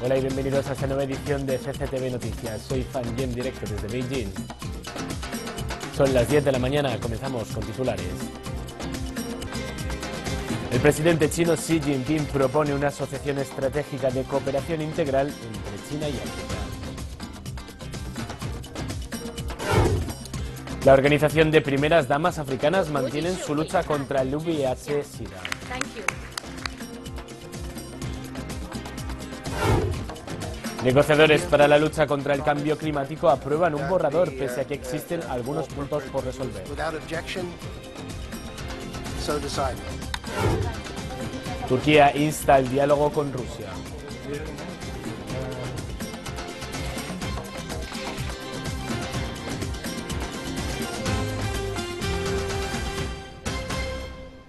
Hola y bienvenidos a esta nueva edición de CCTV Noticias. Soy Fan Yen, directo desde Beijing. Son las 10 de la mañana, comenzamos con titulares. El presidente chino Xi Jinping propone una asociación estratégica de cooperación integral entre China y África. La organización de primeras damas africanas mantiene su lucha contra el VIH-Sida. Negociadores para la lucha contra el cambio climático aprueban un borrador pese a que existen algunos puntos por resolver. Turquía insta el diálogo con Rusia.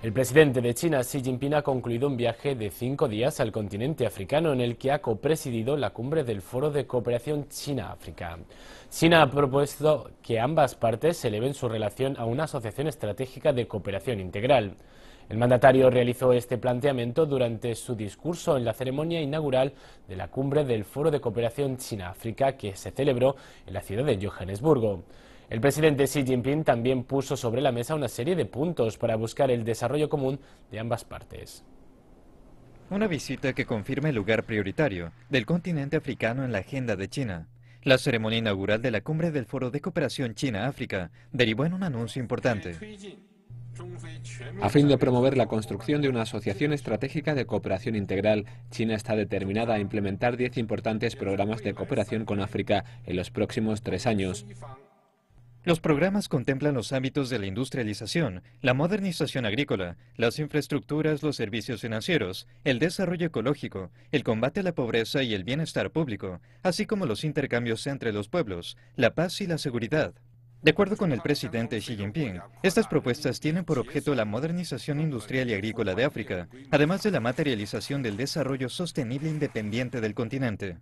El presidente de China, Xi Jinping, ha concluido un viaje de cinco días al continente africano en el que ha copresidido la cumbre del Foro de Cooperación China-África. China ha propuesto que ambas partes eleven su relación a una asociación estratégica de cooperación integral. El mandatario realizó este planteamiento durante su discurso en la ceremonia inaugural de la cumbre del Foro de Cooperación China-África que se celebró en la ciudad de Johannesburgo. El presidente Xi Jinping también puso sobre la mesa una serie de puntos para buscar el desarrollo común de ambas partes. Una visita que confirma el lugar prioritario del continente africano en la agenda de China. La ceremonia inaugural de la cumbre del Foro de Cooperación China-África derivó en un anuncio importante. A fin de promover la construcción de una asociación estratégica de cooperación integral, China está determinada a implementar 10 importantes programas de cooperación con África en los próximos tres años. Los programas contemplan los ámbitos de la industrialización, la modernización agrícola, las infraestructuras, los servicios financieros, el desarrollo ecológico, el combate a la pobreza y el bienestar público, así como los intercambios entre los pueblos, la paz y la seguridad. De acuerdo con el presidente Xi Jinping, estas propuestas tienen por objeto la modernización industrial y agrícola de África, además de la materialización del desarrollo sostenible independiente del continente.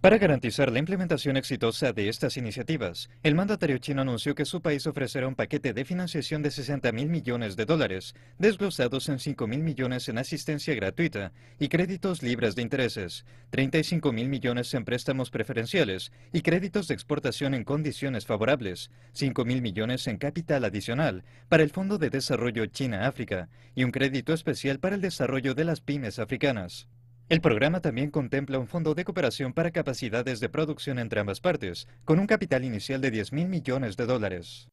Para garantizar la implementación exitosa de estas iniciativas, el mandatario chino anunció que su país ofrecerá un paquete de financiación de 60 mil millones de dólares, desglosados en 5 mil millones en asistencia gratuita y créditos libres de intereses, 35 mil millones en préstamos preferenciales y créditos de exportación en condiciones favorables, 5 mil millones en capital adicional para el Fondo de Desarrollo China-África y un crédito especial para el desarrollo de las pymes africanas. El programa también contempla un fondo de cooperación para capacidades de producción entre ambas partes, con un capital inicial de 10 mil millones de dólares.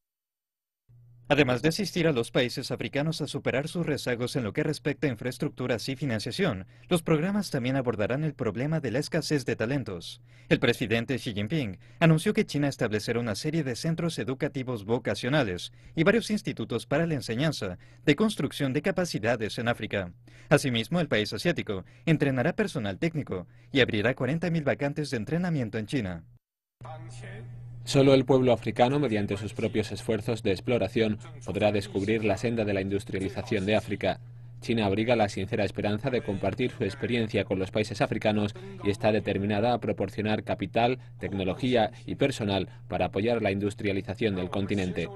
Además de asistir a los países africanos a superar sus rezagos en lo que respecta a infraestructuras y financiación, los programas también abordarán el problema de la escasez de talentos. El presidente Xi Jinping anunció que China establecerá una serie de centros educativos vocacionales y varios institutos para la enseñanza de construcción de capacidades en África. Asimismo, el país asiático entrenará personal técnico y abrirá 40.000 vacantes de entrenamiento en China. Solo el pueblo africano, mediante sus propios esfuerzos de exploración, podrá descubrir la senda de la industrialización de África. China abriga la sincera esperanza de compartir su experiencia con los países africanos y está determinada a proporcionar capital, tecnología y personal para apoyar la industrialización del continente.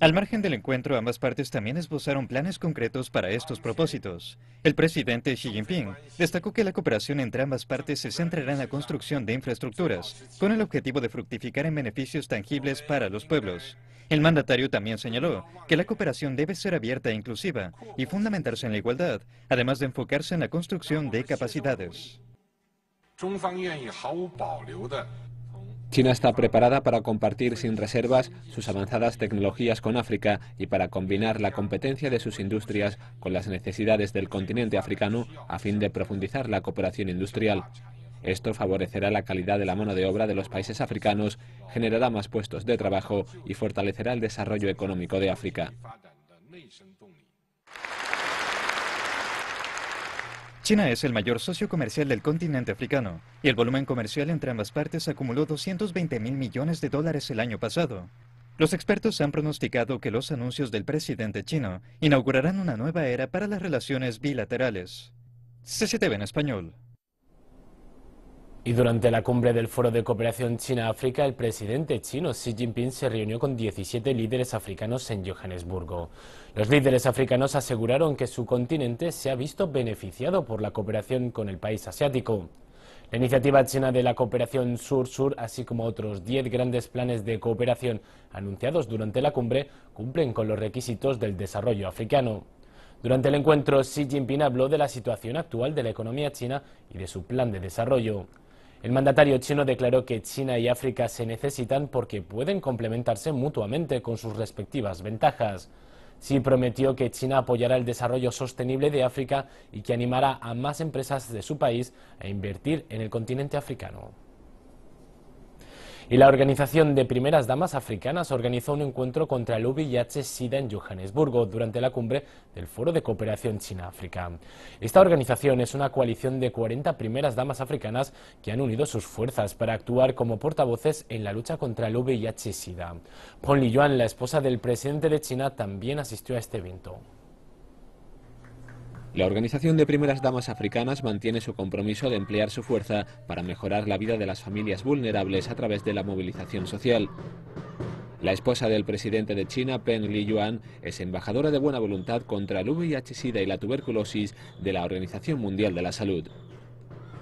Al margen del encuentro, ambas partes también esbozaron planes concretos para estos propósitos. El presidente Xi Jinping destacó que la cooperación entre ambas partes se centrará en la construcción de infraestructuras, con el objetivo de fructificar en beneficios tangibles para los pueblos. El mandatario también señaló que la cooperación debe ser abierta e inclusiva y fundamentarse en la igualdad, además de enfocarse en la construcción de capacidades. China está preparada para compartir sin reservas sus avanzadas tecnologías con África y para combinar la competencia de sus industrias con las necesidades del continente africano a fin de profundizar la cooperación industrial. Esto favorecerá la calidad de la mano de obra de los países africanos, generará más puestos de trabajo y fortalecerá el desarrollo económico de África. China es el mayor socio comercial del continente africano y el volumen comercial entre ambas partes acumuló 220 mil millones de dólares el año pasado. Los expertos han pronosticado que los anuncios del presidente chino inaugurarán una nueva era para las relaciones bilaterales. CCTV en español. Y durante la cumbre del Foro de Cooperación China-África, el presidente chino Xi Jinping se reunió con 17 líderes africanos en Johannesburgo. Los líderes africanos aseguraron que su continente se ha visto beneficiado por la cooperación con el país asiático. La iniciativa china de la cooperación sur-sur, así como otros 10 grandes planes de cooperación anunciados durante la cumbre, cumplen con los requisitos del desarrollo africano. Durante el encuentro, Xi Jinping habló de la situación actual de la economía china y de su plan de desarrollo. El mandatario chino declaró que China y África se necesitan porque pueden complementarse mutuamente con sus respectivas ventajas. Xi prometió que China apoyará el desarrollo sostenible de África y que animará a más empresas de su país a invertir en el continente africano. Y la Organización de Primeras Damas Africanas organizó un encuentro contra el VIH-Sida en Johannesburgo durante la cumbre del Foro de Cooperación China-África. Esta organización es una coalición de 40 primeras damas africanas que han unido sus fuerzas para actuar como portavoces en la lucha contra el VIH-Sida. Pon Liyuan, la esposa del presidente de China, también asistió a este evento. La Organización de Primeras Damas Africanas mantiene su compromiso de emplear su fuerza para mejorar la vida de las familias vulnerables a través de la movilización social. La esposa del presidente de China, Peng Liyuan, es embajadora de buena voluntad contra el VIH-Sida y la tuberculosis de la Organización Mundial de la Salud.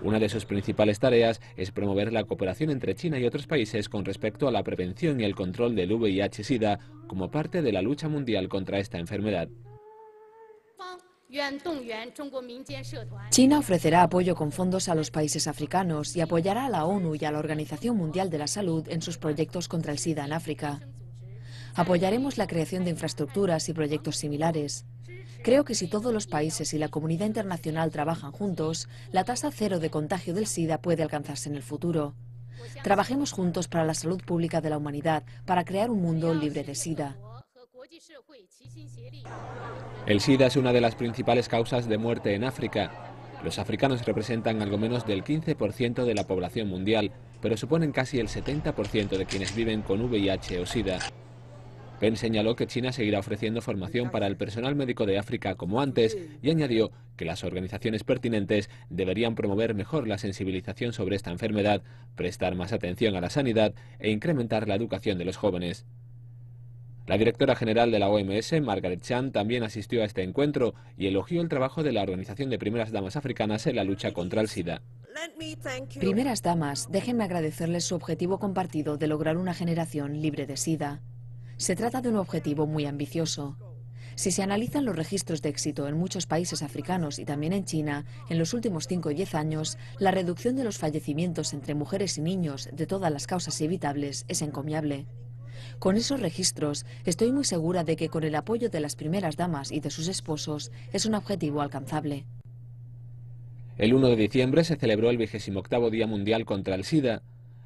Una de sus principales tareas es promover la cooperación entre China y otros países con respecto a la prevención y el control del VIH-Sida como parte de la lucha mundial contra esta enfermedad. China ofrecerá apoyo con fondos a los países africanos y apoyará a la ONU y a la Organización Mundial de la Salud en sus proyectos contra el SIDA en África. Apoyaremos la creación de infraestructuras y proyectos similares. Creo que si todos los países y la comunidad internacional trabajan juntos, la tasa cero de contagio del SIDA puede alcanzarse en el futuro. Trabajemos juntos para la salud pública de la humanidad, para crear un mundo libre de SIDA. El SIDA es una de las principales causas de muerte en África. Los africanos representan algo menos del 15% de la población mundial, pero suponen casi el 70% de quienes viven con VIH o SIDA. Penn señaló que China seguirá ofreciendo formación para el personal médico de África como antes y añadió que las organizaciones pertinentes deberían promover mejor la sensibilización sobre esta enfermedad, prestar más atención a la sanidad e incrementar la educación de los jóvenes. La directora general de la OMS, Margaret Chan, también asistió a este encuentro y elogió el trabajo de la Organización de Primeras Damas Africanas en la lucha contra el SIDA. Primeras Damas, déjenme agradecerles su objetivo compartido de lograr una generación libre de SIDA. Se trata de un objetivo muy ambicioso. Si se analizan los registros de éxito en muchos países africanos y también en China, en los últimos 5 o 10 años, la reducción de los fallecimientos entre mujeres y niños de todas las causas evitables es encomiable. Con esos registros, estoy muy segura de que con el apoyo de las primeras damas y de sus esposos es un objetivo alcanzable. El 1 de diciembre se celebró el 28 Día Mundial contra el SIDA.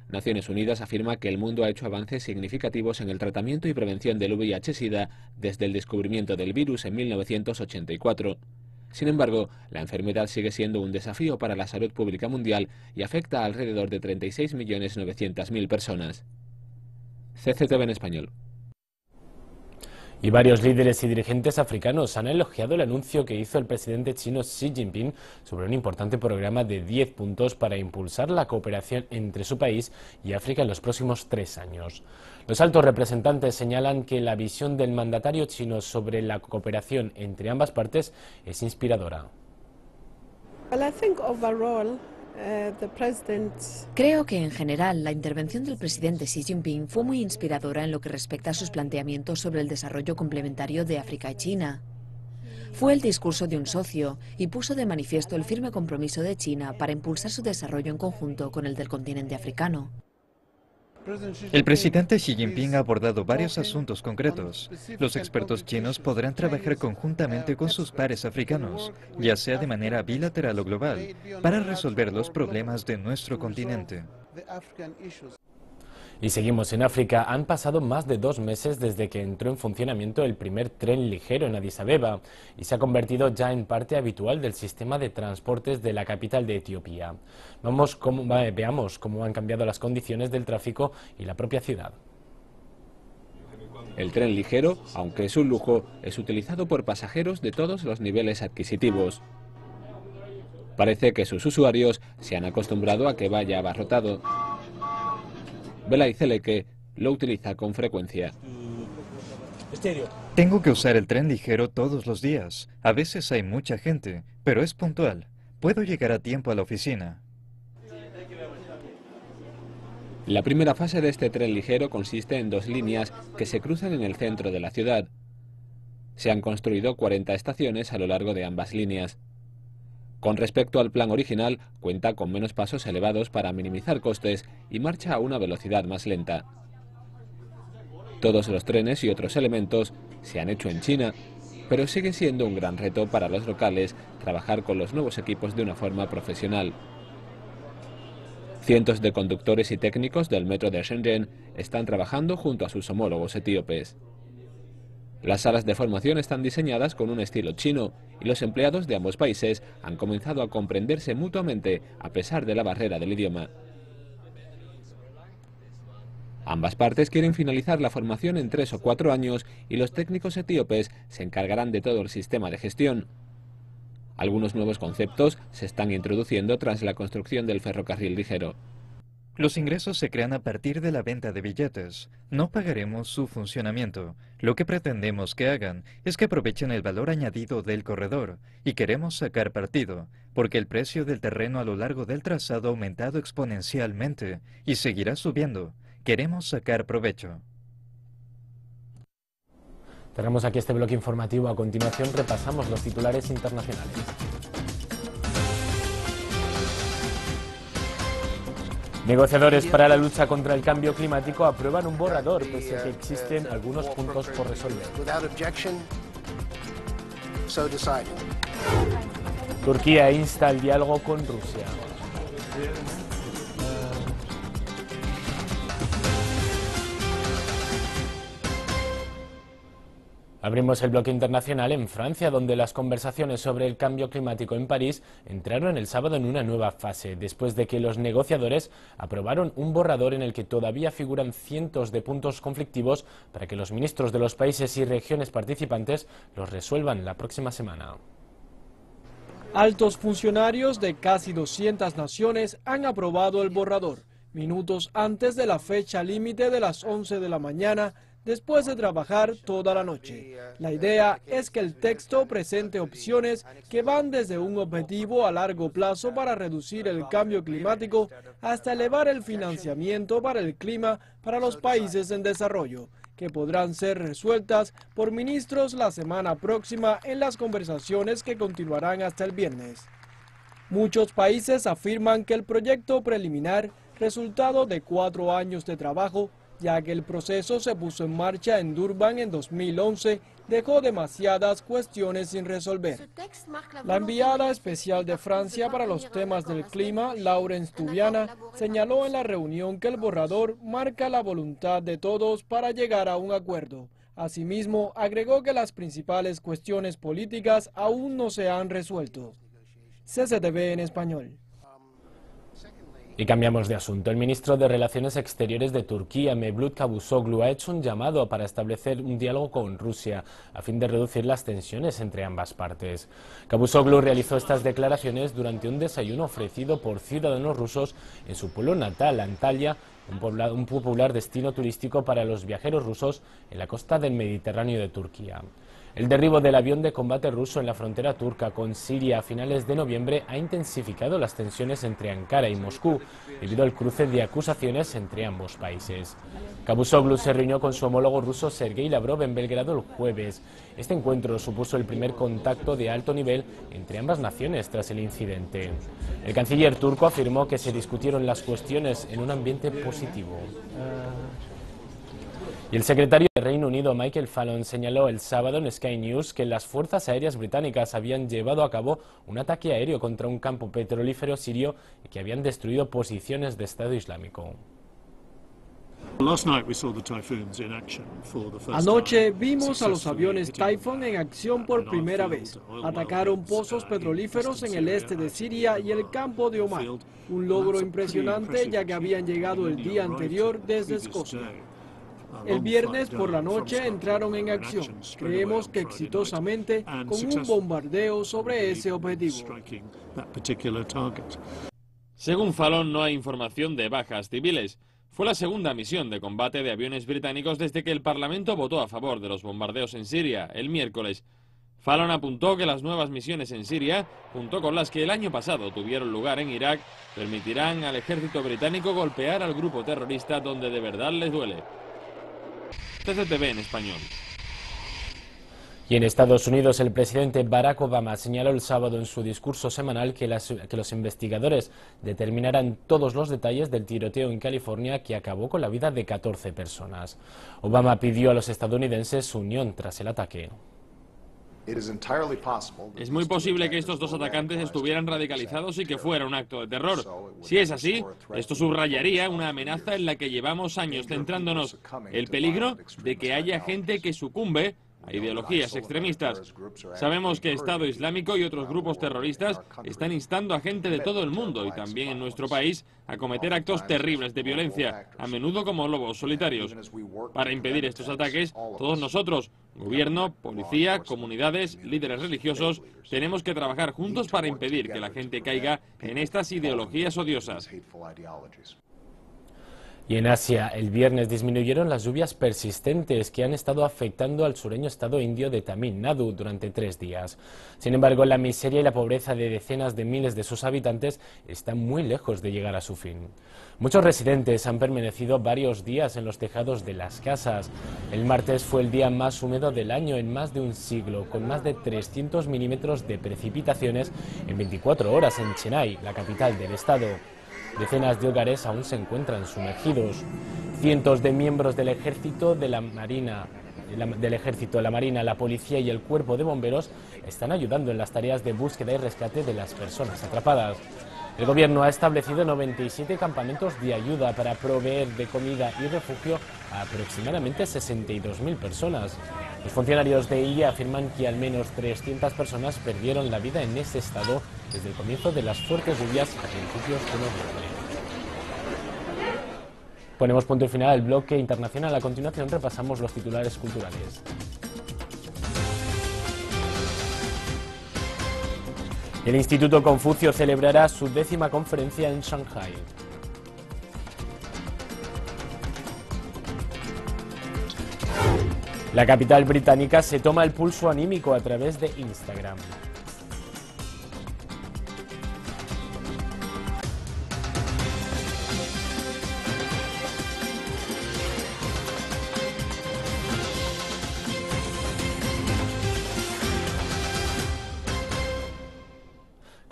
Naciones Unidas afirma que el mundo ha hecho avances significativos en el tratamiento y prevención del VIH-Sida desde el descubrimiento del virus en 1984. Sin embargo, la enfermedad sigue siendo un desafío para la salud pública mundial y afecta a alrededor de 36.900.000 personas. CCTV en español. Y varios líderes y dirigentes africanos han elogiado el anuncio que hizo el presidente chino Xi Jinping sobre un importante programa de 10 puntos para impulsar la cooperación entre su país y África en los próximos tres años. Los altos representantes señalan que la visión del mandatario chino sobre la cooperación entre ambas partes es inspiradora. Uh, Creo que en general la intervención del presidente Xi Jinping fue muy inspiradora en lo que respecta a sus planteamientos sobre el desarrollo complementario de África y China. Fue el discurso de un socio y puso de manifiesto el firme compromiso de China para impulsar su desarrollo en conjunto con el del continente africano. El presidente Xi Jinping ha abordado varios asuntos concretos. Los expertos chinos podrán trabajar conjuntamente con sus pares africanos, ya sea de manera bilateral o global, para resolver los problemas de nuestro continente. Y seguimos en África. Han pasado más de dos meses desde que entró en funcionamiento el primer tren ligero en Addis Abeba y se ha convertido ya en parte habitual del sistema de transportes de la capital de Etiopía. Vamos cómo, veamos cómo han cambiado las condiciones del tráfico y la propia ciudad. El tren ligero, aunque es un lujo, es utilizado por pasajeros de todos los niveles adquisitivos. Parece que sus usuarios se han acostumbrado a que vaya abarrotado. Bela que lo utiliza con frecuencia. Tengo que usar el tren ligero todos los días. A veces hay mucha gente, pero es puntual. Puedo llegar a tiempo a la oficina. La primera fase de este tren ligero consiste en dos líneas que se cruzan en el centro de la ciudad. Se han construido 40 estaciones a lo largo de ambas líneas. Con respecto al plan original, cuenta con menos pasos elevados para minimizar costes y marcha a una velocidad más lenta. Todos los trenes y otros elementos se han hecho en China, pero sigue siendo un gran reto para los locales trabajar con los nuevos equipos de una forma profesional. Cientos de conductores y técnicos del metro de Shenzhen están trabajando junto a sus homólogos etíopes. Las salas de formación están diseñadas con un estilo chino y los empleados de ambos países han comenzado a comprenderse mutuamente a pesar de la barrera del idioma. Ambas partes quieren finalizar la formación en tres o cuatro años y los técnicos etíopes se encargarán de todo el sistema de gestión. Algunos nuevos conceptos se están introduciendo tras la construcción del ferrocarril ligero. Los ingresos se crean a partir de la venta de billetes. No pagaremos su funcionamiento. Lo que pretendemos que hagan es que aprovechen el valor añadido del corredor y queremos sacar partido, porque el precio del terreno a lo largo del trazado ha aumentado exponencialmente y seguirá subiendo. Queremos sacar provecho. Cerramos aquí este bloque informativo. A continuación repasamos los titulares internacionales. Negociadores para la lucha contra el cambio climático aprueban un borrador, pese a que existen algunos puntos por resolver. Turquía insta al diálogo con Rusia. Abrimos el bloque internacional en Francia, donde las conversaciones sobre el cambio climático en París entraron el sábado en una nueva fase, después de que los negociadores aprobaron un borrador en el que todavía figuran cientos de puntos conflictivos para que los ministros de los países y regiones participantes los resuelvan la próxima semana. Altos funcionarios de casi 200 naciones han aprobado el borrador, minutos antes de la fecha límite de las 11 de la mañana después de trabajar toda la noche. La idea es que el texto presente opciones que van desde un objetivo a largo plazo para reducir el cambio climático hasta elevar el financiamiento para el clima para los países en desarrollo, que podrán ser resueltas por ministros la semana próxima en las conversaciones que continuarán hasta el viernes. Muchos países afirman que el proyecto preliminar, resultado de cuatro años de trabajo, ya que el proceso se puso en marcha en Durban en 2011, dejó demasiadas cuestiones sin resolver. La enviada especial de Francia para los temas del clima, Laurence Tubiana, señaló en la reunión que el borrador marca la voluntad de todos para llegar a un acuerdo. Asimismo, agregó que las principales cuestiones políticas aún no se han resuelto. CCTV en español. Y cambiamos de asunto. El ministro de Relaciones Exteriores de Turquía, Mevlut Cavusoglu, ha hecho un llamado para establecer un diálogo con Rusia a fin de reducir las tensiones entre ambas partes. Cavusoglu realizó estas declaraciones durante un desayuno ofrecido por ciudadanos rusos en su pueblo natal, Antalya, un popular destino turístico para los viajeros rusos en la costa del Mediterráneo de Turquía. El derribo del avión de combate ruso en la frontera turca con Siria a finales de noviembre ha intensificado las tensiones entre Ankara y Moscú debido al cruce de acusaciones entre ambos países. Kabusoglu se reunió con su homólogo ruso Sergei Lavrov en Belgrado el jueves. Este encuentro supuso el primer contacto de alto nivel entre ambas naciones tras el incidente. El canciller turco afirmó que se discutieron las cuestiones en un ambiente positivo. Y el secretario del Reino Unido, Michael Fallon, señaló el sábado en Sky News que las fuerzas aéreas británicas habían llevado a cabo un ataque aéreo contra un campo petrolífero sirio y que habían destruido posiciones de Estado Islámico. Anoche vimos a los aviones Typhoon en acción por primera vez. Atacaron pozos petrolíferos en el este de Siria y el campo de Omar. Un logro impresionante ya que habían llegado el día anterior desde Escocia. El viernes por la noche entraron en acción, creemos que exitosamente, con un bombardeo sobre ese objetivo. Según Fallon, no hay información de bajas civiles. Fue la segunda misión de combate de aviones británicos desde que el Parlamento votó a favor de los bombardeos en Siria el miércoles. Fallon apuntó que las nuevas misiones en Siria, junto con las que el año pasado tuvieron lugar en Irak, permitirán al ejército británico golpear al grupo terrorista donde de verdad les duele. En español. Y en Estados Unidos, el presidente Barack Obama señaló el sábado en su discurso semanal que, que, los investigadores determinarán todos los detalles del tiroteo en California que acabó con la vida de 14 personas. Obama pidió a los estadounidenses su unión tras el ataque. Es muy posible que estos dos atacantes estuvieran radicalizados y que fuera un acto de terror. Si es así, esto subrayaría una amenaza en la que llevamos años centrándonos, el peligro de que haya gente que sucumbe ideologías extremistas. Sabemos que Estado Islámico y otros grupos terroristas están instando a gente de todo el mundo y también en nuestro país a cometer actos terribles de violencia, a menudo como lobos solitarios. Para impedir estos ataques, todos nosotros, gobierno, policía, comunidades, líderes religiosos, tenemos que trabajar juntos para impedir que la gente caiga en estas ideologías odiosas. Y en Asia, el viernes disminuyeron las lluvias persistentes que han estado afectando al sureño estado indio de Tamil Nadu durante tres días. Sin embargo, la miseria y la pobreza de decenas de miles de sus habitantes están muy lejos de llegar a su fin. Muchos residentes han permanecido varios días en los tejados de las casas. El martes fue el día más húmedo del año en más de un siglo, con más de 300 milímetros de precipitaciones en 24 horas en Chennai, la capital del estado. Decenas de hogares aún se encuentran sumergidos. Cientos de miembros del ejército, de la marina, del ejército, la marina, la policía y el cuerpo de bomberos están ayudando en las tareas de búsqueda y rescate de las personas atrapadas. El gobierno ha establecido 97 campamentos de ayuda para proveer de comida y refugio a aproximadamente 62.000 personas. Los funcionarios de India afirman que al menos 300 personas perdieron la vida en ese estado desde el comienzo de las fuertes lluvias a principios de noviembre. Ponemos punto final al bloque internacional. A continuación repasamos los titulares culturales. El Instituto Confucio celebrará su décima conferencia en Shanghai. La capital británica se toma el pulso anímico a través de Instagram.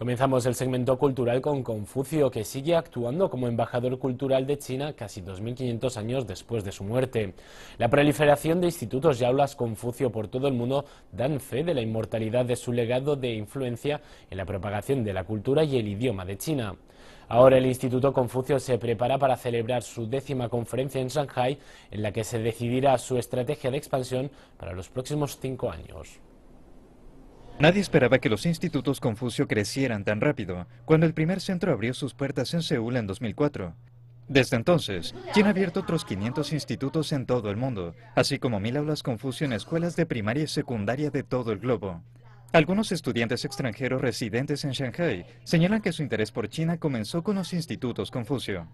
Comenzamos el segmento cultural con Confucio, que sigue actuando como embajador cultural de China casi 2.500 años después de su muerte. La proliferación de institutos y aulas Confucio por todo el mundo dan fe de la inmortalidad de su legado de influencia en la propagación de la cultura y el idioma de China. Ahora el Instituto Confucio se prepara para celebrar su décima conferencia en Shanghai, en la que se decidirá su estrategia de expansión para los próximos cinco años. Nadie esperaba que los institutos Confucio crecieran tan rápido cuando el primer centro abrió sus puertas en Seúl en 2004. Desde entonces, China ha abierto otros 500 institutos en todo el mundo, así como mil aulas Confucio en escuelas de primaria y secundaria de todo el globo. Algunos estudiantes extranjeros residentes en Shanghai señalan que su interés por China comenzó con los institutos Confucio.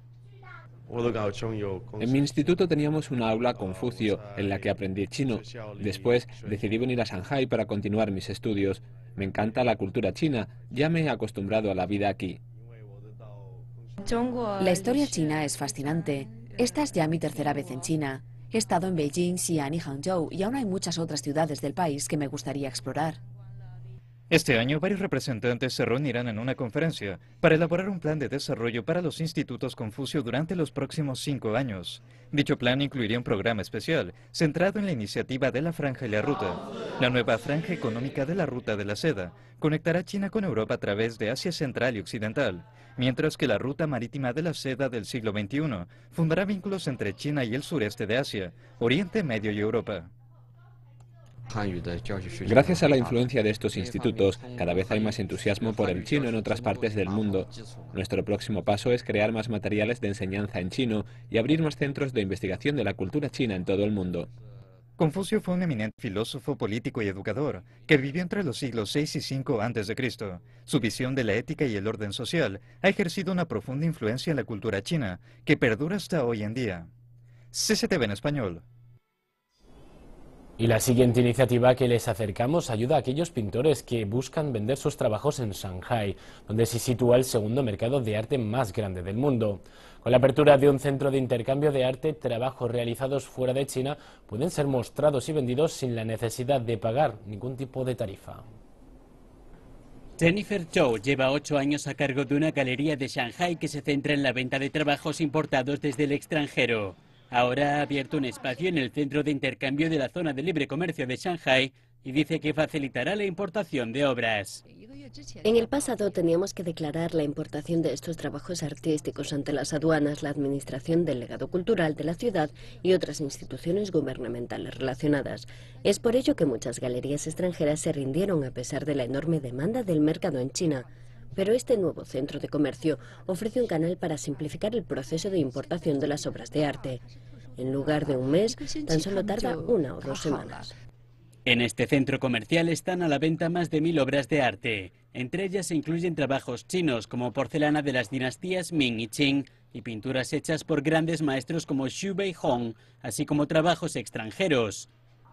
En mi instituto teníamos una aula Confucio en la que aprendí chino. Después decidí venir a Shanghai para continuar mis estudios. Me encanta la cultura china, ya me he acostumbrado a la vida aquí. La historia china es fascinante. Esta es ya mi tercera vez en China. He estado en Beijing, Xi'an y Hangzhou y aún hay muchas otras ciudades del país que me gustaría explorar. Este año, varios representantes se reunirán en una conferencia para elaborar un plan de desarrollo para los institutos Confucio durante los próximos cinco años. Dicho plan incluiría un programa especial centrado en la iniciativa de la Franja y la Ruta. La nueva franja económica de la Ruta de la Seda conectará China con Europa a través de Asia Central y Occidental, mientras que la Ruta Marítima de la Seda del siglo XXI fundará vínculos entre China y el sureste de Asia, Oriente Medio y Europa. Gracias a la influencia de estos institutos, cada vez hay más entusiasmo por el chino en otras partes del mundo. Nuestro próximo paso es crear más materiales de enseñanza en chino y abrir más centros de investigación de la cultura china en todo el mundo. Confucio fue un eminente filósofo político y educador que vivió entre los siglos VI y V a.C. Su visión de la ética y el orden social ha ejercido una profunda influencia en la cultura china que perdura hasta hoy en día. CCTV en español. Y la siguiente iniciativa que les acercamos ayuda a aquellos pintores que buscan vender sus trabajos en Shanghai, donde se sitúa el segundo mercado de arte más grande del mundo. Con la apertura de un centro de intercambio de arte, trabajos realizados fuera de China pueden ser mostrados y vendidos sin la necesidad de pagar ningún tipo de tarifa. Jennifer Chow lleva ocho años a cargo de una galería de Shanghai que se centra en la venta de trabajos importados desde el extranjero. Ahora ha abierto un espacio en el centro de intercambio de la zona de libre comercio de Shanghai y dice que facilitará la importación de obras. En el pasado teníamos que declarar la importación de estos trabajos artísticos ante las aduanas, la Administración del Legado Cultural de la ciudad y otras instituciones gubernamentales relacionadas. Es por ello que muchas galerías extranjeras se rindieron a pesar de la enorme demanda del mercado en China. Pero este nuevo centro de comercio ofrece un canal para simplificar el proceso de importación de las obras de arte. En lugar de un mes, tan solo tarda una o dos semanas. En este centro comercial están a la venta más de mil obras de arte. Entre ellas se incluyen trabajos chinos como porcelana de las dinastías Ming y Qing y pinturas hechas por grandes maestros como Xu Beihong, así como trabajos extranjeros.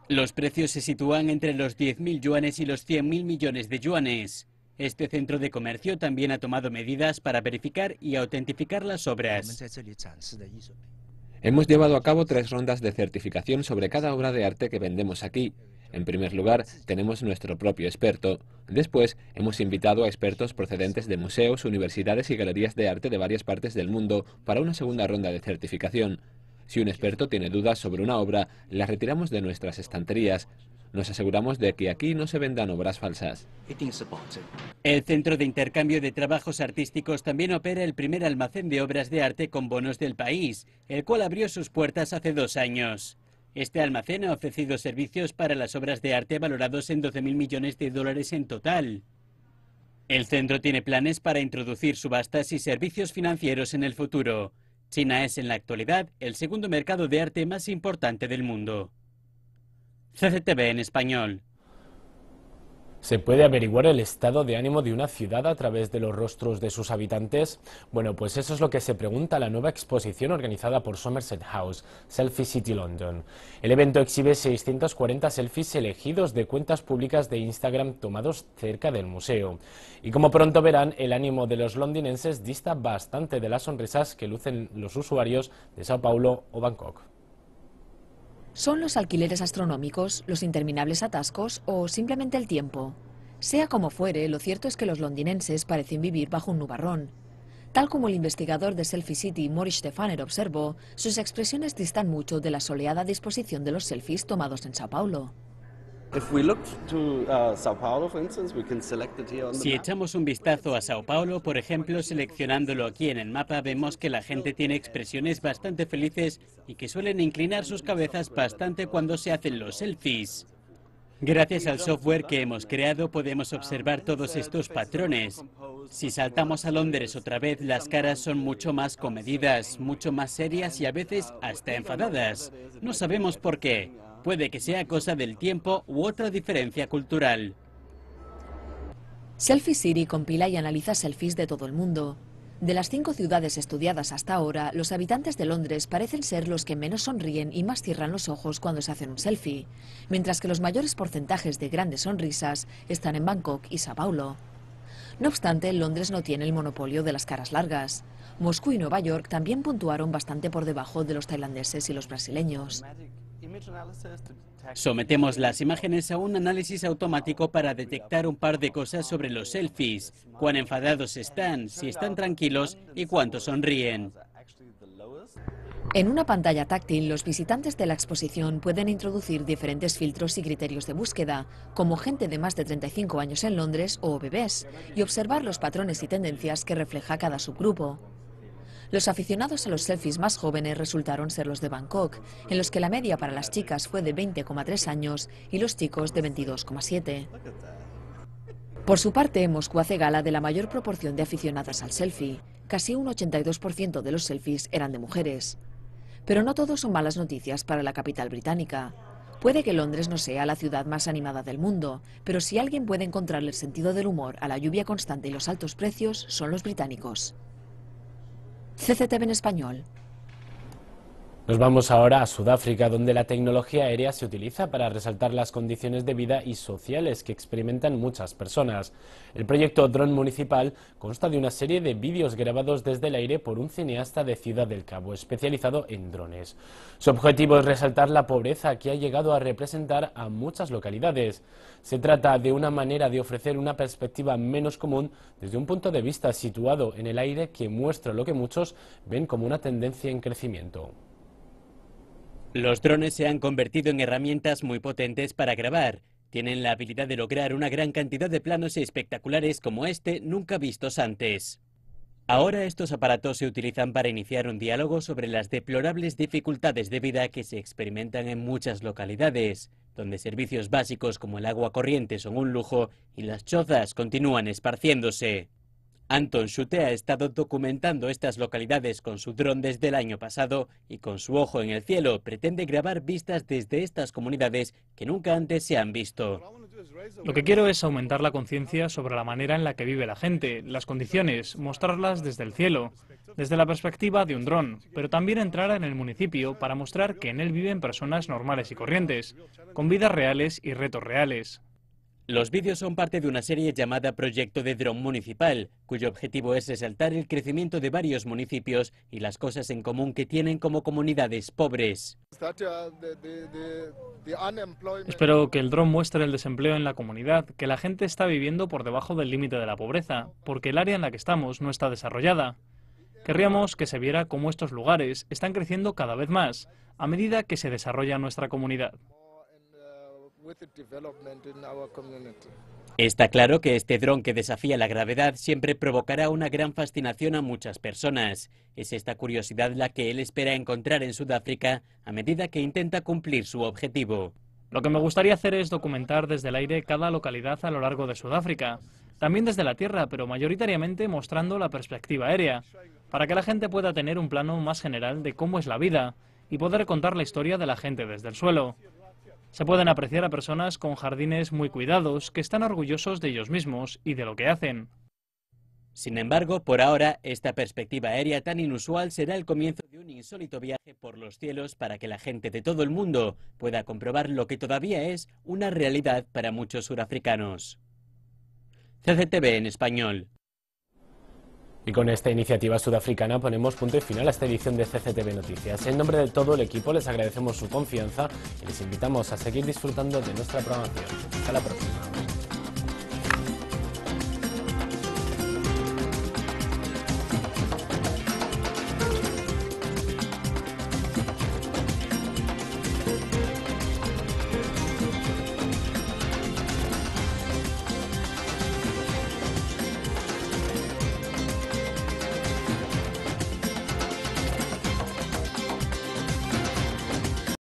Los precios se sitúan entre los 10.000 yuanes y los 100.000 millones de yuanes. Este centro de comercio también ha tomado medidas para verificar y autentificar las obras. Hemos llevado a cabo tres rondas de certificación sobre cada obra de arte que vendemos aquí. En primer lugar, tenemos nuestro propio experto. Después, hemos invitado a expertos procedentes de museos, universidades y galerías de arte de varias partes del mundo para una segunda ronda de certificación. Si un experto tiene dudas sobre una obra, la retiramos de nuestras estanterías. Nos aseguramos de que aquí no se vendan obras falsas. El Centro de Intercambio de Trabajos Artísticos también opera el primer almacén de obras de arte con bonos del país, el cual abrió sus puertas hace dos años. Este almacén ha ofrecido servicios para las obras de arte valorados en 12.000 millones de dólares en total. El centro tiene planes para introducir subastas y servicios financieros en el futuro. China es en la actualidad el segundo mercado de arte más importante del mundo. CCTV en español. ¿Se puede averiguar el estado de ánimo de una ciudad a través de los rostros de sus habitantes? Bueno, pues eso es lo que se pregunta la nueva exposición organizada por Somerset House, Selfie City London. El evento exhibe 640 selfies elegidos de cuentas públicas de Instagram tomados cerca del museo. Y como pronto verán, el ánimo de los londinenses dista bastante de las sonrisas que lucen los usuarios de Sao Paulo o Bangkok. ¿Son los alquileres astronómicos, los interminables atascos o simplemente el tiempo? Sea como fuere, lo cierto es que los londinenses parecen vivir bajo un nubarrón. Tal como el investigador de Selfie City, Maurice Stefaner, observó, sus expresiones distan mucho de la soleada disposición de los selfies tomados en Sao Paulo. Si echamos un vistazo a Sao Paulo, por ejemplo, seleccionándolo aquí en el mapa, vemos que la gente tiene expresiones bastante felices y que suelen inclinar sus cabezas bastante cuando se hacen los selfies. Gracias al software que hemos creado podemos observar todos estos patrones. Si saltamos a Londres otra vez, las caras son mucho más comedidas, mucho más serias y a veces hasta enfadadas. No sabemos por qué. Puede que sea cosa del tiempo u otra diferencia cultural. Selfie City compila y analiza selfies de todo el mundo. De las cinco ciudades estudiadas hasta ahora, los habitantes de Londres parecen ser los que menos sonríen y más cierran los ojos cuando se hacen un selfie, mientras que los mayores porcentajes de grandes sonrisas están en Bangkok y Sao Paulo. No obstante, Londres no tiene el monopolio de las caras largas. Moscú y Nueva York también puntuaron bastante por debajo de los tailandeses y los brasileños. Sometemos las imágenes a un análisis automático para detectar un par de cosas sobre los selfies, cuán enfadados están, si están tranquilos y cuánto sonríen. En una pantalla táctil, los visitantes de la exposición pueden introducir diferentes filtros y criterios de búsqueda, como gente de más de 35 años en Londres o bebés, y observar los patrones y tendencias que refleja cada subgrupo. Los aficionados a los selfies más jóvenes resultaron ser los de Bangkok, en los que la media para las chicas fue de 20,3 años y los chicos de 22,7. Por su parte, Moscú hace gala de la mayor proporción de aficionadas al selfie. Casi un 82% de los selfies eran de mujeres. Pero no todos son malas noticias para la capital británica. Puede que Londres no sea la ciudad más animada del mundo, pero si alguien puede encontrarle el sentido del humor a la lluvia constante y los altos precios, son los británicos. CCTV en español. Nos vamos ahora a Sudáfrica, donde la tecnología aérea se utiliza para resaltar las condiciones de vida y sociales que experimentan muchas personas. El proyecto Drone Municipal consta de una serie de vídeos grabados desde el aire por un cineasta de Ciudad del Cabo, especializado en drones. Su objetivo es resaltar la pobreza que ha llegado a representar a muchas localidades. Se trata de una manera de ofrecer una perspectiva menos común desde un punto de vista situado en el aire que muestra lo que muchos ven como una tendencia en crecimiento. Los drones se han convertido en herramientas muy potentes para grabar. Tienen la habilidad de lograr una gran cantidad de planos espectaculares como este nunca vistos antes. Ahora estos aparatos se utilizan para iniciar un diálogo sobre las deplorables dificultades de vida que se experimentan en muchas localidades, donde servicios básicos como el agua corriente son un lujo y las chozas continúan esparciéndose. Anton Schute ha estado documentando estas localidades con su dron desde el año pasado y con su ojo en el cielo pretende grabar vistas desde estas comunidades que nunca antes se han visto. Lo que quiero es aumentar la conciencia sobre la manera en la que vive la gente, las condiciones, mostrarlas desde el cielo, desde la perspectiva de un dron, pero también entrar en el municipio para mostrar que en él viven personas normales y corrientes, con vidas reales y retos reales. Los vídeos son parte de una serie llamada Proyecto de Dron Municipal, cuyo objetivo es resaltar el crecimiento de varios municipios y las cosas en común que tienen como comunidades pobres. Espero que el dron muestre el desempleo en la comunidad, que la gente está viviendo por debajo del límite de la pobreza, porque el área en la que estamos no está desarrollada. Querríamos que se viera cómo estos lugares están creciendo cada vez más a medida que se desarrolla nuestra comunidad. Está claro que este dron que desafía la gravedad siempre provocará una gran fascinación a muchas personas. Es esta curiosidad la que él espera encontrar en Sudáfrica a medida que intenta cumplir su objetivo. Lo que me gustaría hacer es documentar desde el aire cada localidad a lo largo de Sudáfrica, también desde la tierra, pero mayoritariamente mostrando la perspectiva aérea, para que la gente pueda tener un plano más general de cómo es la vida y poder contar la historia de la gente desde el suelo. Se pueden apreciar a personas con jardines muy cuidados que están orgullosos de ellos mismos y de lo que hacen. Sin embargo, por ahora, esta perspectiva aérea tan inusual será el comienzo de un insólito viaje por los cielos para que la gente de todo el mundo pueda comprobar lo que todavía es una realidad para muchos surafricanos. CCTV en español. Y con esta iniciativa sudafricana ponemos punto y final a esta edición de CCTV Noticias. En nombre de todo el equipo les agradecemos su confianza y les invitamos a seguir disfrutando de nuestra programación. Hasta la próxima.